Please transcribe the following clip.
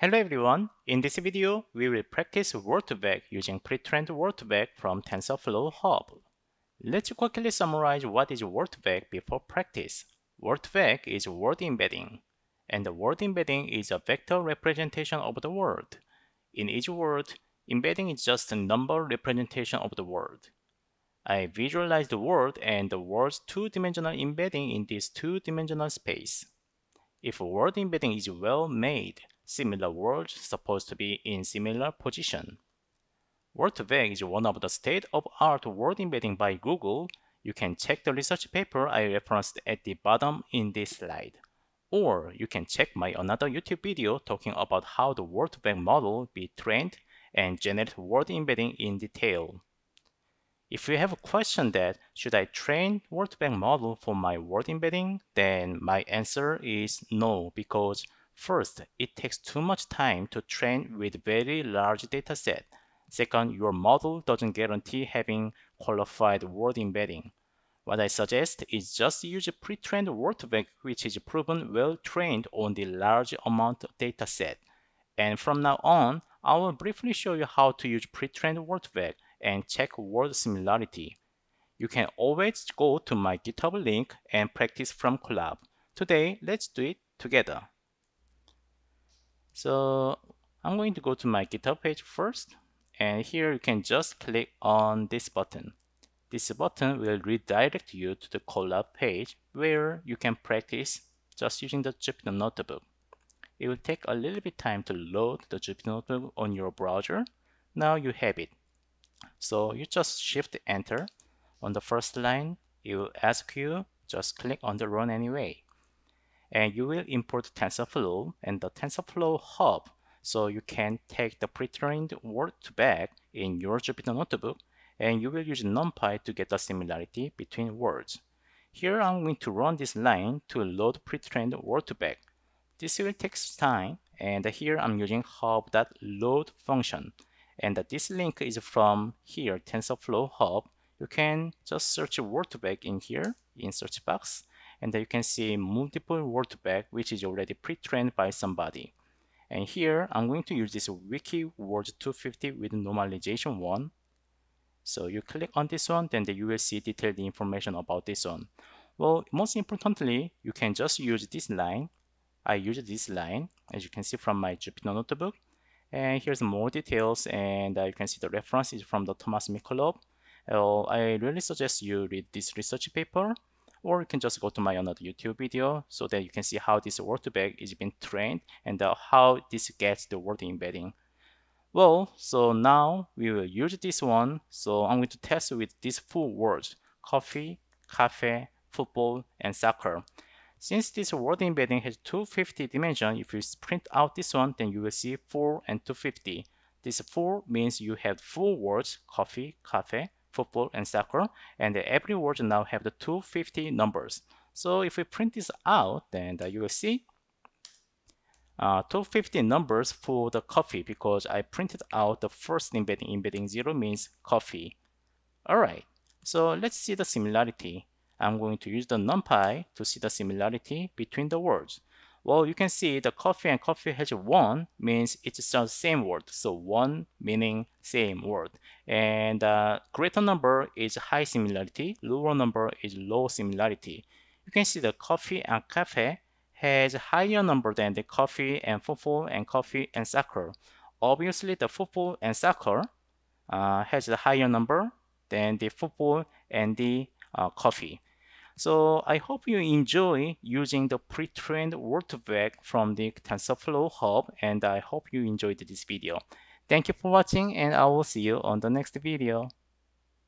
Hello everyone, in this video we will practice word2vec using pre-trained word2vec from TensorFlow Hub. Let's quickly summarize what is word2vec before practice. Word2vec is word embedding, and the word embedding is a vector representation of the word. In each word, embedding is just a number representation of the word. I visualize the word and the word's two-dimensional embedding in this two-dimensional space. If word embedding is well made, similar words supposed to be in similar position. Word2vec is one of the state-of-art word embedding by Google. You can check the research paper I referenced at the bottom in this slide. Or you can check my another YouTube video talking about how the Word2vec model be trained and generate word embedding in detail. If you have a question that should I train Word2vec model for my word embedding, then my answer is no because First, it takes too much time to train with very large dataset. Second, your model doesn't guarantee having qualified word embedding. What I suggest is just use a pre-trained Word2vec which is proven well trained on the large amount of dataset. And from now on, I will briefly show you how to use pre-trained Word2vec and check word similarity. You can always go to my GitHub link and practice from Colab. Today, let's do it together. So I'm going to go to my GitHub page first. And here you can just click on this button. This button will redirect you to the Colab page where you can practice just using the Jupyter Notebook. It will take a little bit time to load the Jupyter Notebook on your browser. Now you have it. So you just shift enter. On the first line, it will ask you just click on the run anyway and you will import TensorFlow and the TensorFlow hub so you can take the pre-trained word2vec in your Jupyter Notebook and you will use NumPy to get the similarity between words. Here I'm going to run this line to load pre-trained word2vec. This will take some time and here I'm using hub.load function and this link is from here TensorFlow hub. You can just search word2vec in here in search box and you can see multiple word2vec which is already pre-trained by somebody. And here I'm going to use this wiki word 250 with normalization one. So you click on this one, then you will see detailed information about this one. Well, most importantly, you can just use this line. I use this line, as you can see from my Jupyter Notebook. And here's more details, and uh, you can see the reference is from the Thomas Mikolov. I really suggest you read this research paper or you can just go to my another YouTube video so that you can see how this word2vec is being trained and uh, how this gets the word embedding. Well, so now we will use this one. So I'm going to test with these four words, coffee, cafe, football, and soccer. Since this word embedding has 250 dimension, if you print out this one, then you will see 4 and 250. This 4 means you have four words, coffee, cafe, football, and soccer. And every word now have the 250 numbers. So if we print this out, then you will see uh, 250 numbers for the coffee because I printed out the first embedding. Embedding 0 means coffee. Alright, so let's see the similarity. I'm going to use the NumPy to see the similarity between the words. Well, you can see the coffee and coffee has one means it's the same word. So one meaning same word. And uh, greater number is high similarity, lower number is low similarity. You can see the coffee and cafe has higher number than the coffee and football and coffee and soccer. Obviously, the football and soccer uh, has a higher number than the football and the uh, coffee. So I hope you enjoy using the pre-trained word2vec from the TensorFlow Hub and I hope you enjoyed this video. Thank you for watching and I will see you on the next video.